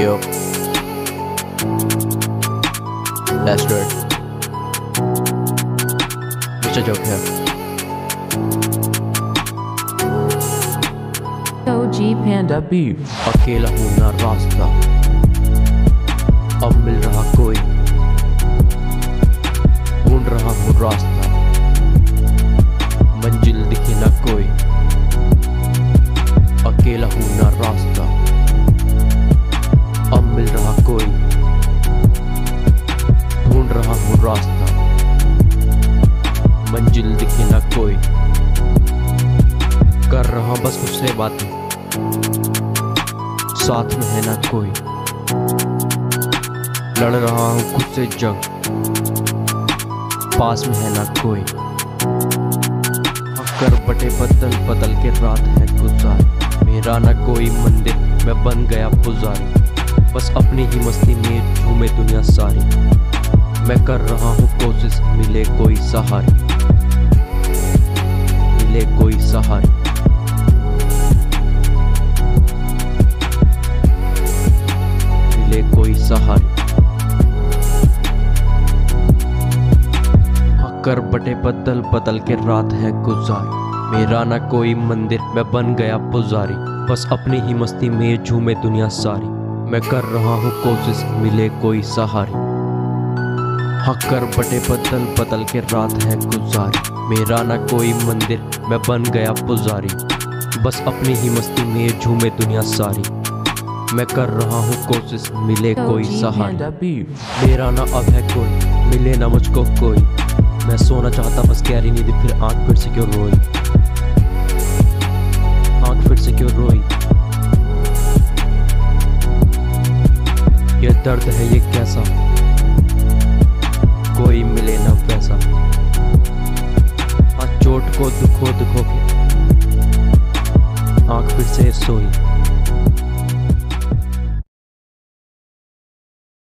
Yo. Let's do it. Mr. Joke here. OG Panda Beef. अकेला हूँ ना रास्ता अब मिल रहा कोई ढूंढ रहा हूँ रास्ता मंजिल दिखे ना कोई अकेला हूँ ना रास्ता रास्ता। मंजिल दिखे ना कोई। कर रहा बस उससे बातें। साथ में है ना कोई। लड़ रहा हूँ खुद से जंग। पास में है ना कोई। कर बटे बदल बदल के रात है गुजारी। मेरा ना कोई मंदिर, मैं बन गया पुजारी। बस अपनी ही मस्ती में झूमे दुनिया सारी। मैं कर रहा हूँ कोशिश, मिले कोई सहारी। मिले कोई सहारी। मिले कोई सहारी। कर बटे बदल बदल के रात है गुजारी। मेरा ना कोई मंदिर, मैं बन गया पुजारी। बस अपनी ही मस्ती में झूमे दुनिया सारी। मैं कर रहा हूँ कोशिश, मिले कोई सहारी। हाँ कर बटे बदल बदल के रात है गुजारी। मेरा ना कोई मंदिर मैं बन गया पुजारी। बस अपनी ही मस्ती में झूमे दुनिया सारी। मैं कर रहा हूँ कोशिश मिले कोई सहारा। मेरा ना अब है कोई मिले ना मुझको कोई। मैं सोना चाहता बस गहरी नींद फिर आँख फिर से क्यों रोई? आँख फिर से क्यों रोई? ये दर्द है ये कैसा? को दुखो दुखो के आँख फिर से सोई।